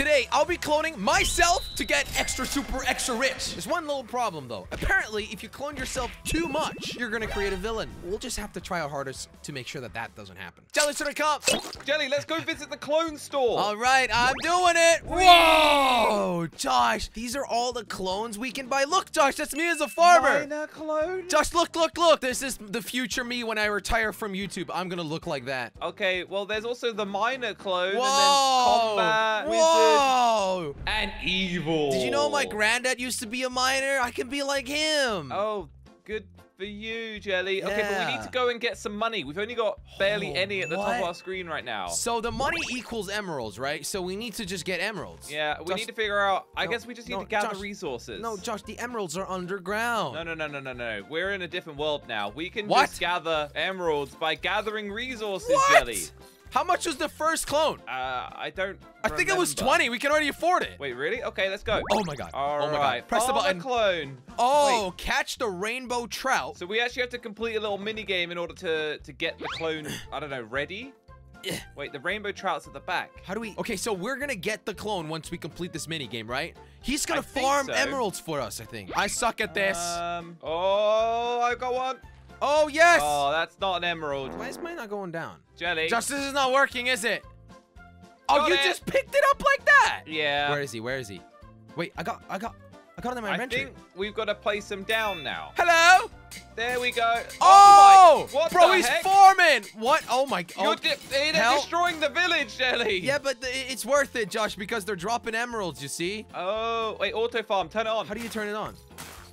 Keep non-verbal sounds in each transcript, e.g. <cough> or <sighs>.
Today, I'll be cloning myself to get extra super extra rich. There's one little problem though. Apparently, if you clone yourself too much, you're gonna create a villain. We'll just have to try our hardest to make sure that that doesn't happen. Jelly to the cup. Jelly, let's go visit the clone store. All right, I'm doing it. Whoa, Josh, these are all the clones we can buy. Look, Josh, that's me as a farmer. Minor clone. Josh, look, look, look. This is the future me when I retire from YouTube. I'm gonna look like that. Okay, well, there's also the minor clone, Whoa! and then combat, Whoa! wizard, Oh! and evil. Did you know my granddad used to be a miner? I can be like him. Oh, good for you, Jelly. Okay, but we need to go and get some money. We've only got barely Oh, any at the top of our screen right now. So the money equals emeralds, right? So we need to just get emeralds. Yeah, we Josh- need to figure out. I No, guess we just need no, to gather Josh, resources. No, Josh, the emeralds are underground. No, no, no, no, no, no. We're in a different world now. We can What? just gather emeralds by gathering resources, What? Jelly. How much was the first clone? Uh, I don't. I think it was 20. We can already afford it. Wait, really? Okay, let's go. Oh my god. All oh my right, god. Press the farmer button. clone. Oh, catch the rainbow trout. So we actually have to complete a little mini game in order to to get the clone. I don't know, ready. Wait, the rainbow trout's at the back. How do we? Okay, so we're gonna get the clone once we complete this mini game, right? He's gonna I farm so. emeralds for us, I think. I suck at this. Um. Oh, I got one. Oh yes. Oh, that's not an emerald. Why is mine not going down? Jelly. Justice is not working, is it? Oh, Got you it. just picked it up like that. Yeah. Where is he? Where is he? Wait, I got, I got, I got it in my I inventory. think we've got to place him down now. Hello. There we go. Oh, oh! my! What bro, the he's heck? farming. What? Oh my. Oh, You're, di- they're destroying the village, Jelly. yeah, but it's worth it, Josh, because they're dropping emeralds. You see? Oh, wait, auto farm, turn it on. How do you turn it on?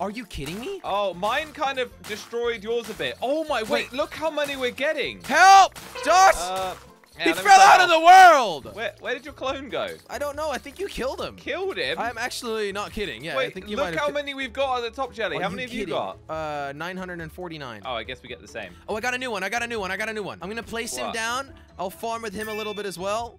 Are you kidding me? Oh, mine kind of destroyed yours a bit. Oh my, wait, Wait. look how many we're getting. Help, Josh! Uh, yeah, he fell out of the world. Where, where did your clone go? I don't know. I think you killed him. Killed him? I'm actually not kidding. Yeah, I wait, think you look how many we've got at the top, Jelly. Are how many have you got? Uh, 949. Oh, I guess we get the same. Oh, I got a new one. I got a new one. I got a new one. I'm gonna place him down. I'll farm with him a little bit as well.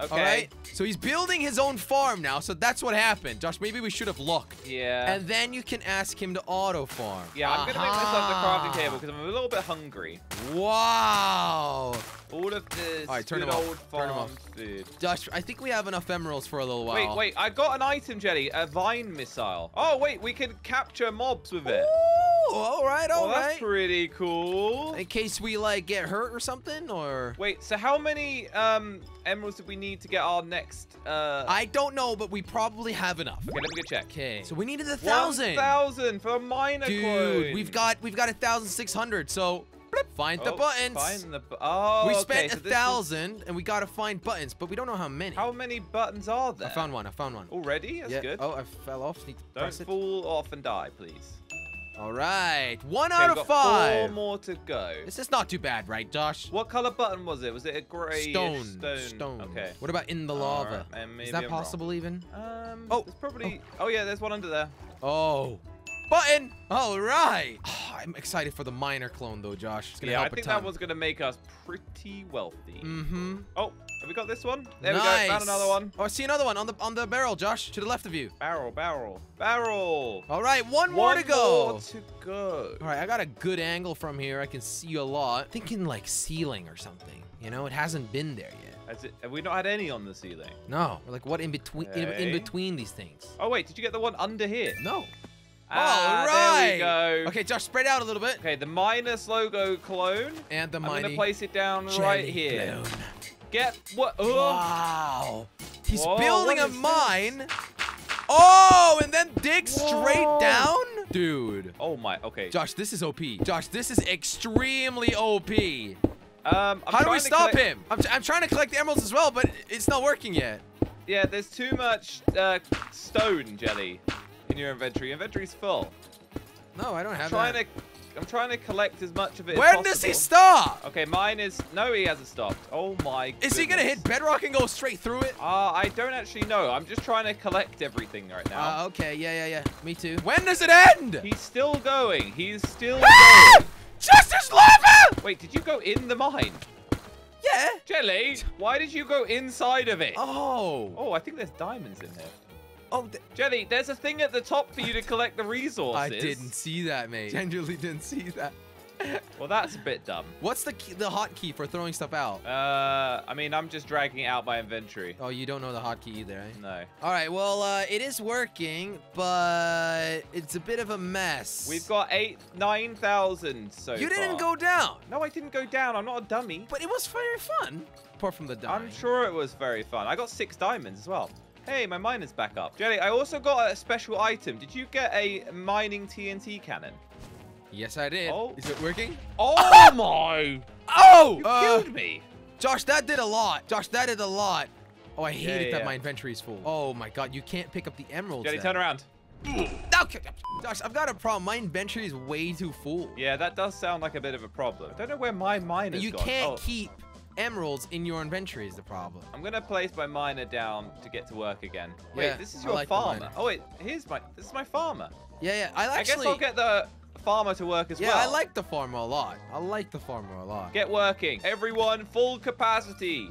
Okay. All right. So he's building his own farm now. So that's what happened. Josh, maybe we should have looked. Yeah. And then you can ask him to auto farm. yeah, I'm gonna make myself the crafting table because I'm a little bit hungry. Wow. All of this All right, turn good him off. old Turn him farm off. food. Josh, I think we have enough emeralds for a little while. Wait, wait, I got an item, Jelly, a vine missile. Oh, wait, we can capture mobs with it. Ooh, all right, all well, right. that's pretty cool. In case we like get hurt or something, or Wait, so how many um emeralds do we need to get our next uh I don't know, but we probably have enough. Okay, let me go check. Okay, so we needed a thousand. 1,000 for a minor Dude, clone. we've got we've got a thousand six hundred. So find the Oh, buttons. Find the bu- oh, we okay, spent so a was- thousand, and we gotta find buttons, but we don't know how many. How many buttons are there? I found one. I found one. Already? That's yeah. good. Oh, I fell off. Need to Don't fall off and die, please. All right, one Okay, out of five. Four more to go. This is not too bad, right, Josh? What color button was it? Was it a gray Stone. stone? Stone. Okay. What about in the lava? right, Is that I'm wrong. possible even? Um. Oh, There's probably. Oh. yeah, there's one under there. Oh. Button! All right. <sighs> I'm excited for the minor clone, though, Josh. It's gonna yeah, I think that was gonna make us pretty wealthy. Mm-hmm. Oh, have we got this one? There nice. we go. Found another one. Oh, I see another one on the on the barrel, Josh, to the left of you. Barrel, barrel, barrel. All right, one more One to go. more to go. All right, I got a good angle from here. I can see a lot. Thinking like ceiling or something. You know, it hasn't been there yet. It, have we not had any on the ceiling? No, like what in between in, in between these things? Oh wait, did you get the one under here? No. Ah, All There we go. Okay, Josh, spread out a little bit. Okay, the miner Slogo clone. And the I'm gonna place it down right here. clone. Get what? Oh, Wow. He's Whoa, building a is this? mine. Oh, and then dig straight down? Dude. oh my. Okay. Josh, this is OP. Josh, this is extremely OP. Um, How do we to stop him? I'm, I'm trying to collect the emeralds as well, but it's not working yet. Yeah, there's too much uh, stone jelly in your inventory. Inventory's full. No, I don't have trying that. to, I'm trying to collect as much of it. as Where does he stop? Okay, mine is. No, he hasn't stopped. Oh my. Is he gonna hit bedrock and go straight through it? Uh, I don't actually know. I'm just trying to collect everything right now. Uh, okay, yeah, yeah, yeah. Me too. When does it end? He's still going. He's still Ah! going. Just as lava! Wait, did you go in the mine? Yeah. Jelly, why did you go inside of it? Oh. Oh, I think there's diamonds in there. Oh, th- Jelly, there's a thing at the top for you to collect the resources. I didn't see that, mate. Genuinely didn't see that. Well, that's a bit dumb. What's the key, the hotkey for throwing stuff out? Uh, I mean, I'm just dragging it out my inventory. Oh, you don't know the hotkey either, eh? No. All right, well, uh, it is working, but it's a bit of a mess. We've got eight, 9,000 so You didn't far. go down, No, I didn't go down. I'm not a dummy. but it was very fun. Apart from the dying. I'm sure it was very fun. I got six diamonds as well. Hey, my miner's back up. Jelly, I also got a special item. Did you get a mining TNT cannon? Yes, I did. Oh. Is it working? Oh my! Oh! You Uh, killed me. Josh, that did a lot. Josh, that did a lot. Oh, I hate Yeah, it that yeah. my inventory is full. Oh my god, you can't pick up the emeralds. Jelly, then. turn around. Okay. Josh, I've got a problem. My inventory is way too full. Yeah, that does sound like a bit of a problem. I don't know where my mine is. you gone. can't Oh, keep emeralds in your inventory is the problem. I'm gonna place my miner down to get to work again. Wait, Yeah, this is your like farmer. Oh wait, here's my. This is my farmer. Yeah, yeah. I I guess I'll get the farmer to work as yeah, well. I like the farmer a lot. I like the farmer a lot. Get working, everyone. Full capacity.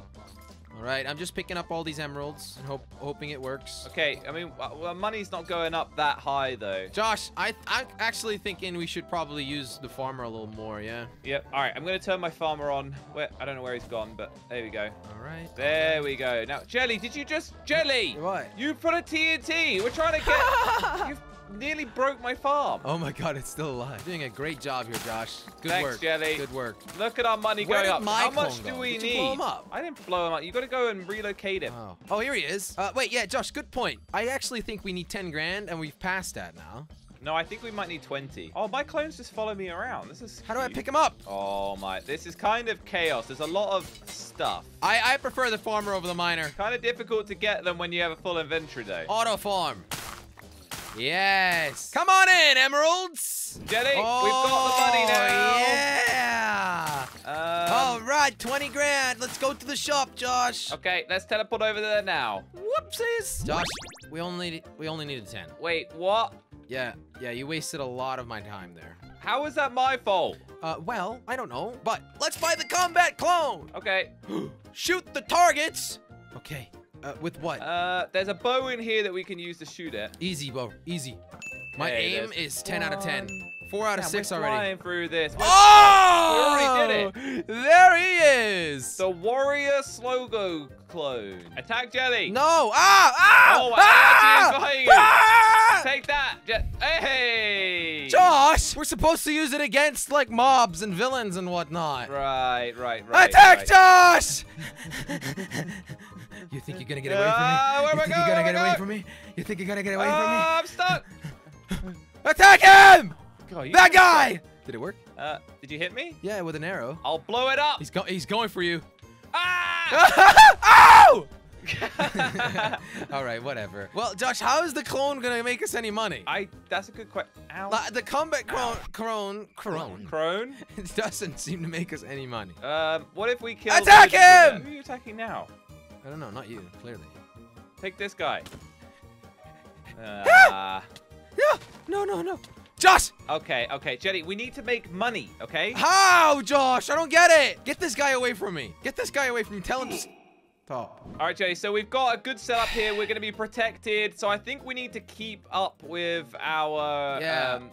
All right, I'm just picking up all these emeralds and hope, hoping it works. Okay, I mean, well, money's not going up that high though. Josh, I, I'm actually thinking we should probably use the farmer a little more, yeah? Yep. All right, I'm gonna turn my farmer on. Where I don't know where he's gone, but there we go. All right. There we go. Now, Jelly, did you just Jelly? What? You put a TNT. We're trying to get. <laughs> You've nearly broke my farm. Oh my god, it's still alive. Doing a great job here, Josh. Good Thanks, work. Jelly. Good work. Look at our money Where going up. my How much do go? we Did need? you blow him up? I didn't blow him up. You got to go and relocate him. Oh. oh, here he is. Uh, wait, yeah, Josh, good point. I actually think we need 10 grand, and we've passed that now. No, I think we might need 20. Oh, my clones just follow me around. This is. How do I pick them up? Oh my! This is kind of chaos. There's a lot of stuff. I, I prefer the farmer over the miner. Kind of difficult to get them when you have a full inventory though. Auto farm. Yes. Come on in, emeralds. Jenny, we've got the money now. Oh, Yeah. Um, All right, 20 grand. Let's go to the shop, Josh. Okay, let's teleport over there now. Whoopsies. Josh, we only need, we only needed 10. Wait, what? Yeah, yeah, you wasted a lot of my time there. How is that my fault? Uh, well, I don't know, but let's buy the combat clone. Okay. <gasps> Shoot the targets. Okay. Uh, with what? Uh, there's a bow in here that we can use to shoot it. easy, bro. Easy. My aim is 10 out of 10. 4 out of 6 we're already. flying through this. We're- Oh! We already did it. There he is. The warrior Slogo clone. Attack Jelly. no. Ah! Ah! Oh, ah! actually, he's behind you. Ah! Take that. Je- hey. Josh, we're supposed to use it against like mobs and villains and whatnot. Right, right, right. Attack, right. Josh! <laughs> you think you're gonna get away from Ah, me? where You think you're going? gonna get away from me? You think you're gonna get away from me? I'm stuck. <laughs> Attack him! God, That guy! Did it work? Uh, did you hit me? Yeah, with an arrow. I'll blow it up. He's go he's going for you. Ah! <laughs> Ow! <laughs> All right, whatever. Well, Josh, how is the clone gonna make us any money? I. That's a good question. La- the combat clone, crone, crone, Crone. it doesn't seem to make us any money. Um, what if we kill? Attack the him! Who are you attacking now? I don't know, not you, clearly. Take this guy. <laughs> Uh, Yeah, no, no, no. Josh, okay, okay, Jetty, we need to make money, okay? how, Josh? I don't get it. Get this guy away from me. Get this guy away from me. Tell him to stop. All right, Jetty, so we've got a good setup here. We're going to be protected. So I think we need to keep up with our Yeah. um,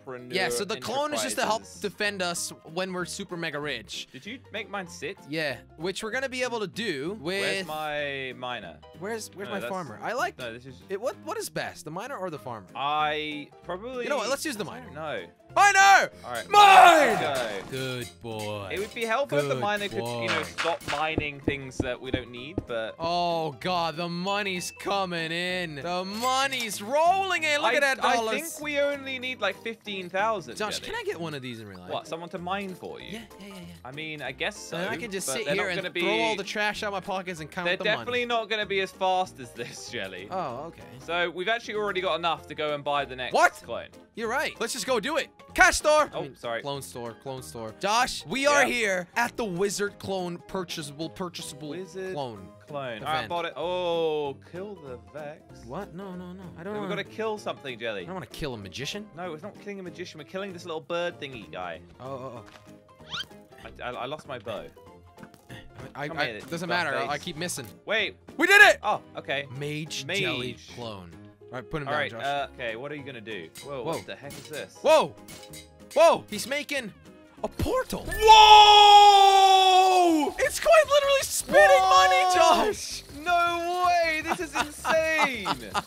entrepreneur Yeah, so the clone is just to help defend us when we're super mega rich. Did you make mine sit? Yeah, which we're gonna be able to do with. Where's my miner? Where's where's No, my farmer? I like No, this is. it. What what is best, the miner or the farmer? I probably. You know what? Let's use the miner. No. Miner. All right. Mine! Go. Good boy. It would be helpful if the Good miner could, you know, stop mining things that we don't need, but. Oh god, the money's coming in. The money's rolling in. Look I, at that I think we only need like 15,000. Josh, Jenny. can I get one of these in real life? What, someone to mine for you? Yeah, yeah, yeah, yeah. I mean, I guess so. then I can just sit here and be, throw all the trash out my pockets and count They're the definitely money. not going to be as fast as this, Jelly. Oh, okay. So we've actually already got enough to go and buy the next What? clone. You're right. Let's just go do it. Cash store. Oh, sorry. Clone store. Clone store. Josh, we are Yeah. here at the Wizard Clone Purchasable Purchasable Wizard Clone. Clone. The All right, vent. bought it. Oh, kill the Vex. What? No, no, no. I don't We've want got to kill something, Jelly. I don't want to kill a magician. No, it's not killing a magician. We're killing this little bird thingy guy. Oh, oh, oh. I, I, I lost my bow. oh. I, Come I, here, doesn't buff matter. I keep missing. Wait. We did it! Oh, okay. Mage, Mage. Jelly Clone. All right, put him All down, right. Josh. Uh, okay, what are you going to do? Whoa, Whoa. what the heck is this? Whoa! Whoa, he's making a portal. Whoa! It's quite literally spitting money, Josh. No way! This is insane! <laughs>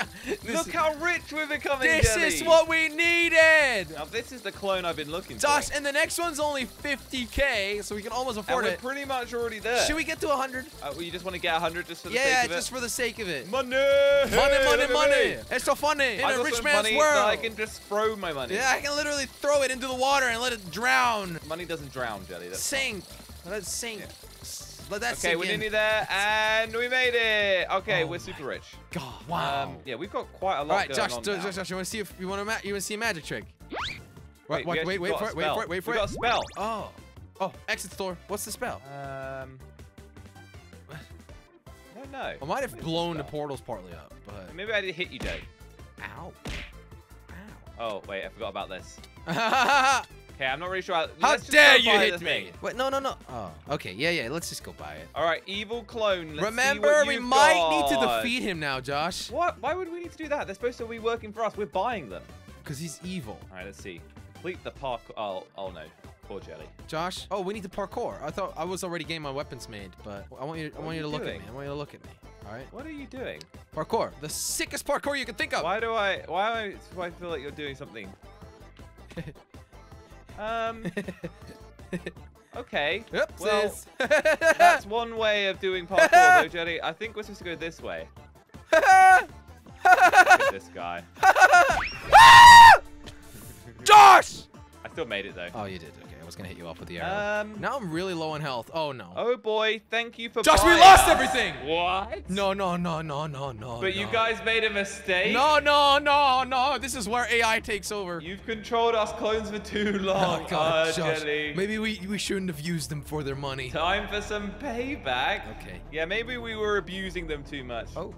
<laughs> Yeah, Look how rich we're becoming, this Jelly. is what we needed. Now this is the clone I've been looking Josh, for. and the next one's only 50k, so we can almost And afford we're it. pretty much already there. Should we get to 100? Uh, well, you just want to get 100 just for the Yeah, sake yeah, of just it? for the sake of it. Money! Money, money, money. It's so funny in I a rich man's money world. I can just throw my money. Yeah, I can literally throw it into the water and let it drown. Money doesn't drown, Jelly. That's Sink. Let it sink. Yeah. Let that Okay, sink we're in. nearly there, and we made it. Okay, Oh we're super rich. God, wow. Um, yeah, we've got quite a lot All right, going Josh, on Josh, now. Josh, Josh, you want to see if you want to you want to see a magic trick? Wait, Wait, wait, wait, actually got wait a for it, wait for it, wait for we it. got a spell. Oh, oh, exit store. What's the spell? Um, I don't know. I might have What is blown the spell? portals partly up, but Maybe I did hit you, Jay. ow, Ow. Oh, wait, I forgot about this. <laughs> ow. Okay, I'm not really sure. How, How dare you hit me? thing. Wait, no, no, no. Oh, okay, yeah, yeah. Let's just go buy it. All right, evil clone. Let's see Remember, what we you've might need to defeat him now, Josh, What? Why would we need to do that? They're supposed to be working for us. We're buying them. because he's evil. All right, let's see. Complete the park. Oh, oh no. Poor Jelly. Josh. Oh, we need to parkour. I thought I was already getting my weapons made, but I want you. To, I want are you to you look doing? at me. I want you to look at me. All right. What are you doing? Parkour. The sickest parkour you can think of. Why do I? Why do I? Why do I feel like you're doing something? <laughs> Um. <laughs> Okay. Oops. Well, <laughs> That's one way of doing parkour, though, <laughs> Jelly. I think we're supposed to go this way. This guy. Josh! I still made it though. Oh, you did. Was gonna hit you off with the arrow. Um. now I'm really low on health. Oh no. Oh boy, thank you for. Josh, we lost us. everything! What? No, no, no, no, no, no. But you guys made a mistake. No, no, no, no. This is where AI takes over. You've controlled us clones for too <laughs> long. oh. God, uh, Josh. Jelly. Maybe we we shouldn't have used them for their money. Time for some payback. Okay. Yeah, maybe we were abusing them too much. Oh.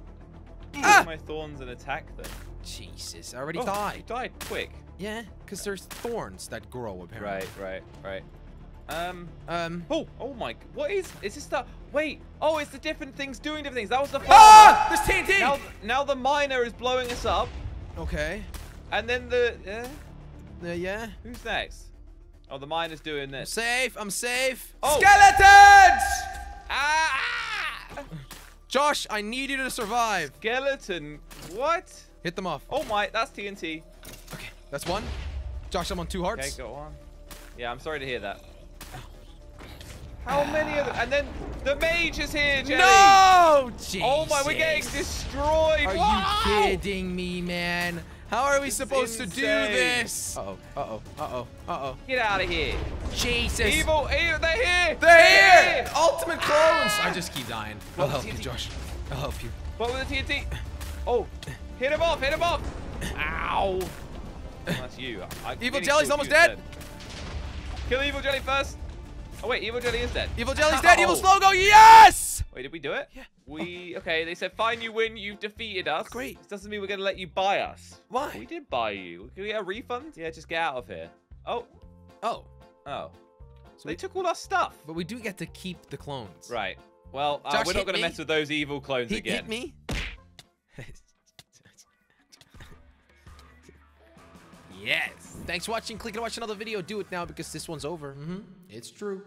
Ah! my thorns and attack them. Jesus, I already Oh, you died. died quick. Yeah, because there's thorns that grow apparently. Right, right, right. Um. Um. Oh, oh my. What is? Is this the? Wait. Oh, it's the different things doing different things. That was the. Ah! farmer. There's TNT. Now, now the miner is blowing us up, Okay. and then the. Uh, Uh, yeah. who's next? Oh, the miner's doing I'm this. safe. I'm safe. Oh. Skeletons! Ah! Josh, I need you to survive. Skeleton. What? Hit them off. Oh my, that's TNT. Okay, that's one. Josh, I'm on two hearts. Okay, hearts. go on. Yeah, I'm sorry to hear that. How many of them? And then the mage is here, Jelly. No! Jesus. Oh my, we're getting destroyed. Are Wow! you kidding me, man? How are we This is supposed to do this? Uh-oh, uh-oh, uh-oh, uh-oh. Get out of here. Jesus. Evil, evil, they're here. They're here! Ultimate clones! Ah! I just keep dying. I'll help you, Josh. I'll help you. What with the TNT? Oh, hit him off, hit him off. Ow. That's you. I Evil Jelly's almost you dead. Kill Evil Jelly first. Oh wait, Evil Jelly is dead. Evil Jelly's dead. Evil <laughs> Ow. Slogo, yes! Wait, did we do it? Yeah. We okay. They said fine, you win. You've defeated us. Great. This doesn't mean we're gonna let you buy us. Why? We did buy you. Can we get a refund? Yeah, just get out of here. Oh, Oh, oh. so They we, took all our stuff. but we do get to keep the clones. Right. Well, uh, we're not gonna me. mess with those evil clones Hit, again. hit me. <laughs> yes. Thanks for watching. Click to watch another video. Do it now because this one's over. Mm-hmm. It's true.